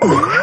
Oh.